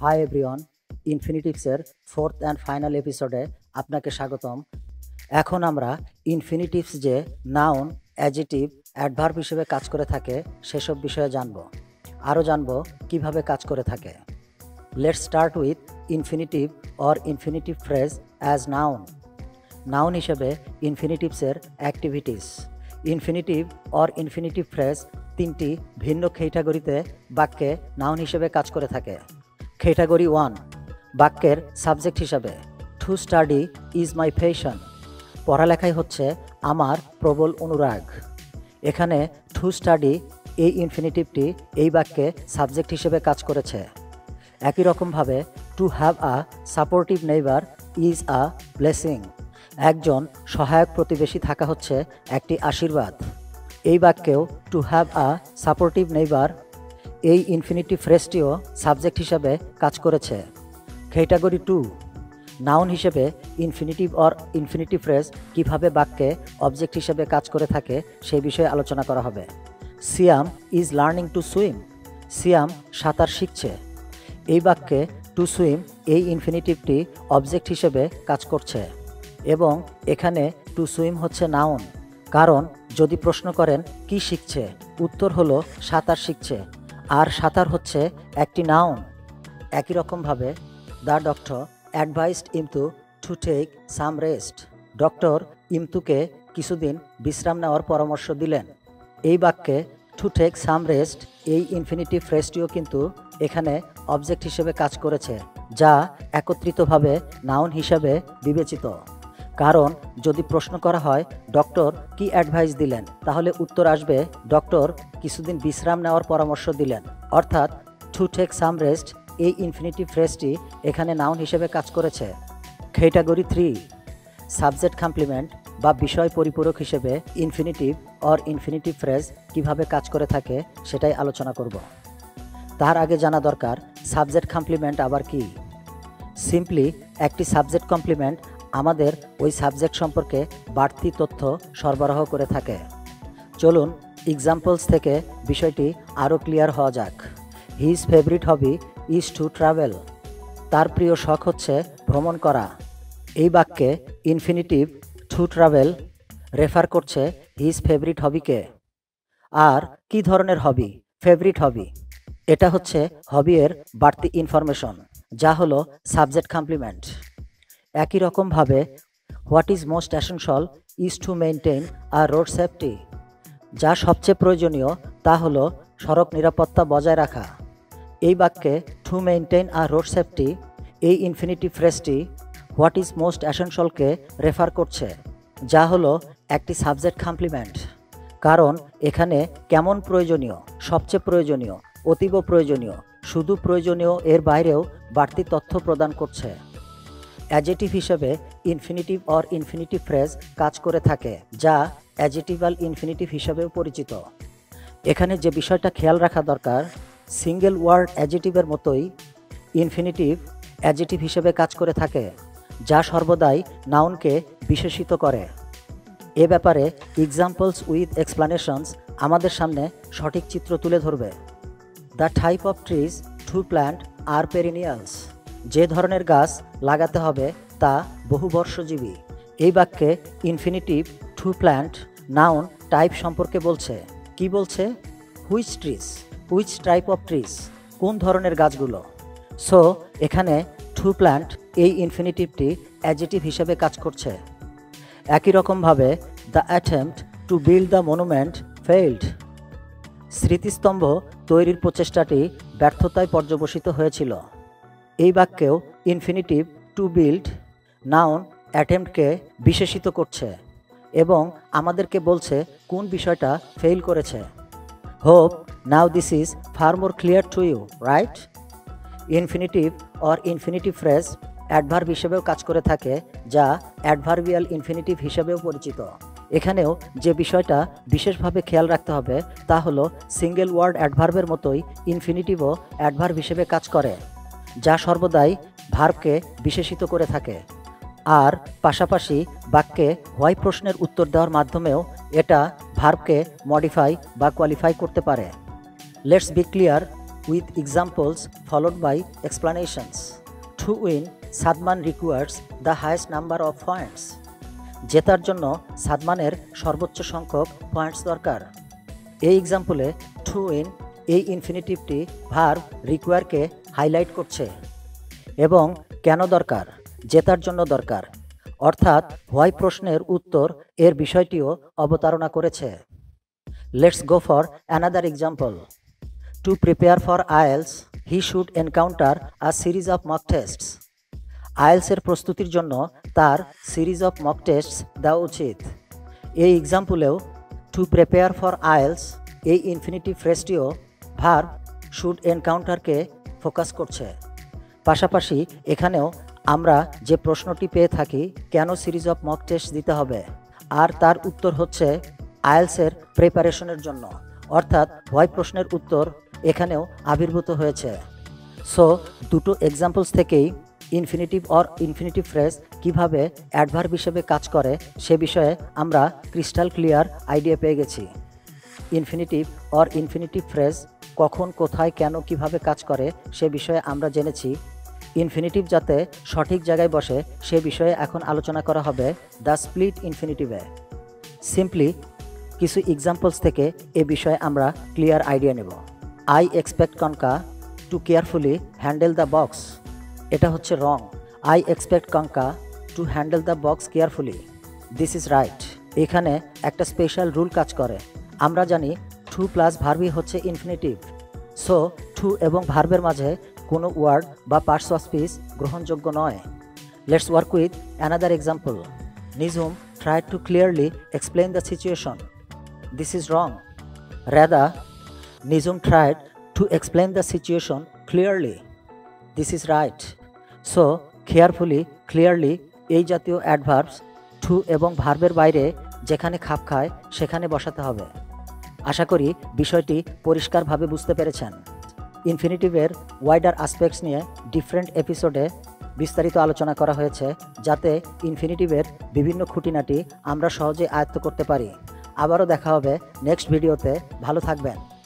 High everyone ইনফিনিটিভসের fourth and final এপিসোডে আপনাকে স্বাগতম। এখন আমরা ইনফিনিটিভস যে নাউন অ্যাজিটিভ অ্যাডভার্ব হিসেবে কাজ করে থাকে, সেসব বিষয়ে জানব। আরও জানব কীভাবে কাজ করে থাকে। Let's start with infinitive or infinitive phrase as noun noun হিসেবে ইনফিনিটিভসের activities infinitive or infinitive phrase তিনটি ভিন্ন ক্যাটাগরিতে বাক্যে নাউন হিসেবে কাজ করে থাকে। ক্যাটাগরি ওয়ান বাক্যের সাবজেক্ট হিসাবে to study is my fashion পড়ালেখাই হচ্ছে আমার প্রবল অনুরাগ। এখানে টু স্টাডি এই ইনফিনিটিভটি এই বাক্যে সাবজেক্ট হিসেবে কাজ করেছে। একই রকমভাবে to have a supportive neighbour is a blessing একজন সহায়ক প্রতিবেশী থাকা হচ্ছে একটি আশীর্বাদ। এই বাক্যেও to have a supportive neighbour এই ইনফিনিটিভ ফ্রেজটিও সাবজেক্ট হিসাবে কাজ করেছে। ক্যাটাগরি টু নাউন হিসেবে ইনফিনিটিভ অর ইনফিনিটিভ ফ্রেজ কীভাবে বাক্যে অবজেক্ট হিসেবে কাজ করে থাকে সেই বিষয়ে আলোচনা করা হবে। Siam is learning to swim Siam সাঁতার শিখছে। এই বাক্যে টু সুইম এই ইনফিনিটিভটি অবজেক্ট হিসেবে কাজ করছে। এবং এখানে টু সুইম হচ্ছে নাউন কারণ যদি প্রশ্ন করেন, কি শিখছে? উত্তর হলো, সাঁতার শিখছে। আর সাঁতার হচ্ছে একটি নাউন একই রকমভাবে the doctor advised Imtu to take some rest. Doctor ইমতুকে কিছুদিন বিশ্রাম নেওয়ার পরামর্শ দিলেন। এই বাক্যে টু টেক সাম রেস্ট এই ইনফিনিটি ফ্রেজটিও কিন্তু এখানে অবজেক্ট হিসেবে কাজ করেছে, যা একত্রিতভাবে নাউন হিসাবে বিবেচিত। কারণ যদি প্রশ্ন করা হয়, ডক্টর, কি অ্যাডভাইস দিলেন? তাহলে উত্তর আসবে, ডক্টর, কিছুদিন বিশ্রাম নেওয়ার পরামর্শ দিলেন। অর্থাৎ টু টেক সাম রেস্ট এই ইনফিনিটিভ ফ্রেজটি এখানে নাউন হিসেবে কাজ করেছে। ক্যাটাগরি থ্রি সাবজেক্ট কমপ্লিমেন্ট বা বিষয় পরিপূরক হিসেবে ইনফিনিটিভ অর ইনফিনিটিভ ফ্রেজ কীভাবে কাজ করে থাকে, সেটাই আলোচনা করব। তার আগে জানা দরকার সাবজেক্ট কমপ্লিমেন্ট আবার কি? সিম্পলি একটি সাবজেক্ট কমপ্লিমেন্ট আমাদের ওই সাবজেক্ট সম্পর্কে বাড়তি তথ্য সরবরাহ করে থাকে। চলুন এক্সাম্পলস থেকে বিষয়টি আরও ক্লিয়ার হওয়া যাক। His favourite hobby is to travel তার প্রিয় শখ হচ্ছে ভ্রমণ করা। এই বাক্যে ইনফিনিটিভ টু ট্রাভেল রেফার করছে হিজ ফেভারিট হবিকে আর কি ধরনের হবি ফেভারিট হবি এটা হচ্ছে হবিয়ের বাড়তি ইনফরমেশন যা হলো সাবজেক্ট কমপ্লিমেন্ট একই রকমভাবে what is most essential is to maintain our road safety, যা সবচেয়ে প্রয়োজনীয়, তা হলো সড়ক নিরাপত্তা বজায় রাখা। এই বাক্যে to maintain our road safety এই ইনফিনিটি ফ্রেজটি হোয়াট ইজ মোস্ট অ্যাসেনশালকে রেফার করছে, যা হলো একটি সাবজেক্ট কমপ্লিমেন্ট কারণ, এখানে কেমন প্রয়োজনীয়, সবচেয়ে প্রয়োজনীয়, অতীব প্রয়োজনীয়, শুধু প্রয়োজনীয় এর বাইরেও বাড়তি তথ্য প্রদান করছে। অ্যাজেটিভ হিসেবে ইনফিনিটিভ অর ইনফিনিটিভ ফ্রেজ কাজ করে থাকে, যা অ্যাজেটিভাল ইনফিনিটিভ হিসাবেও পরিচিত। এখানে যে বিষয়টা খেয়াল রাখা দরকার সিঙ্গেল ওয়ার্ড অ্যাজেটিভের মতোই ইনফিনিটিভ অ্যাজেটিভ হিসেবে কাজ করে থাকে, যা সর্বদাই নাউনকে বিশেষিত করে। এ ব্যাপারে এক্সাম্পলস উইথ এক্সপ্লানেশনস আমাদের সামনে সঠিক চিত্র তুলে ধরবে। The type of trees to plant are perennials যে ধরনের গাছ লাগাতে হবে তা বহুবর্ষজীবী। এই বাক্যে infinitive to plant noun type সম্পর্কে বলছে। কি বলছে? Which trees which type of trees কোন ধরনের গাছগুলো? সো এখানে টু প্ল্যান্ট এই ইনফিনিটিভটি অ্যাজেটিভ হিসেবে কাজ করছে। একই রকমভাবে the attempt to build the monument failed স্মৃতিস্তম্ভ তৈরির প্রচেষ্টাটি ব্যর্থতায় পর্যবসিত হয়েছিল। এই বাক্যেও ইনফিনিটিভ টু বিল্ড নাউন অ্যাটেম্পটকে বিশেষিত করছে এবং আমাদেরকে বলছে কোন বিষয়টা ফেল করেছে। Hope now this is far more clear to you right infinitive or infinitive phrase adverb হিসেবেও কাজ করে থাকে, যা অ্যাডভার্বিয়াল ইনফিনিটিভ হিসেবেও পরিচিত। এখানেও যে বিষয়টা বিশেষভাবে খেয়াল রাখতে হবে, তা হলো সিঙ্গেল ওয়ার্ড অ্যাডভার্বের মতোই ইনফিনিটিভও অ্যাডভার্ব হিসেবে কাজ করে। যা সর্বদাই ভার্বকে বিশেষিত করে থাকে। আর পাশাপাশি বাক্যে হোয়াই প্রশ্নের উত্তর দেওয়ার মাধ্যমেও এটা ভার্বকে মডিফাই বা কোয়ালিফাই করতে পারে। Let's be clear with examples followed by explanations to win Sadman requires the highest number of points জেতার জন্য সাদমানের সর্বোচ্চ সংখ্যক পয়েন্টস দরকার। এই এক্সাম্পলে টু উইন এই ইনফিনিটিভটি ভার রিকোয়ারকে হাইলাইট করছে। এবং কেন দরকার? জেতার জন্য দরকার। অর্থাৎ হোয়াই প্রশ্নের উত্তর এর বিষয়টিও অবতারণা করেছে। Let's go for another example to prepare for IELTS he should encounter a series of mock tests আয়েলসের প্রস্তুতির জন্য তার সিরিজ অফ মক টেস্টস দেওয়া উচিত। এই এক্সাম্পলেও টু প্রিপেয়ার ফর আয়েলস এই ইনফিনিটিভ ফ্রেসটিও ভার শুড এনকাউন্টারকে ফোকাস করছে। পাশাপাশি এখানেও আমরা যে প্রশ্নটি পেয়ে থাকি, কেন সিরিজ অফ মক টেস্ট দিতে হবে? আর তার উত্তর হচ্ছে আয়েলসের প্রিপারেশনের জন্য। অর্থাৎ হোয়াই প্রশ্নের উত্তর এখানেও আবির্ভূত হয়েছে। সো, দুটো এক্সাম্পলস থেকেই ইনফিনিটিভ অর ইনফিনিটিভ ফ্রেজ কীভাবে অ্যাডভার্ব হিসেবে কাজ করে, সে বিষয়ে আমরা ক্রিস্টাল ক্লিয়ার আইডিয়া পেয়ে গেছি। ইনফিনিটিভ অর ইনফিনিটিভ ফ্রেজ কখন, কোথায়, কেন, কীভাবে কাজ করে সে বিষয়ে আমরা জেনেছি। ইনফিনিটিভ যাতে সঠিক জায়গায় বসে সে বিষয়ে এখন আলোচনা করা হবে দ্য স্প্লিট ইনফিনিটিভে। সিম্পলি, কিছু এক্সাম্পলস থেকে এ বিষয়ে আমরা ক্লিয়ার আইডিয়া নেব। I expect Konka to carefully handle the box এটা হচ্ছে wrong. I expect Konka to handle the box carefully this is right এখানে একটা স্পেশাল রুল কাজ করে। আমরা জানি টু প্লাস ভার্বই হচ্ছে ইনফিনিটিভ সো টু এবং ভার্বের মাঝে কোনো ওয়ার্ড বা পার্টস অফ স্পিচ গ্রহণযোগ্য নয়। Let's work with another example Nijum try to clearly explain the situation this is wrong rather Nijum tried to explain the situation clearly this is right so carefully clearly এই জাতীয় adverbs two এবং ভার্বের বাইরে যেখানে খাপ খায়, সেখানে বসাতে হবে। আশা করি বিষয়টি পরিষ্কারভাবে বুঝতে পেরেছেন। ইনফিনিটিভের ওয়াইডার আসপেক্টস নিয়ে ডিফারেন্ট এপিসোডে বিস্তারিত আলোচনা করা হয়েছে যাতে ইনফিনিটিভের বিভিন্ন খুঁটিনাটি আমরা সহজে আয়ত্ত করতে পারি। আবারও দেখা হবে নেক্সট ভিডিওতে। ভালো থাকবেন।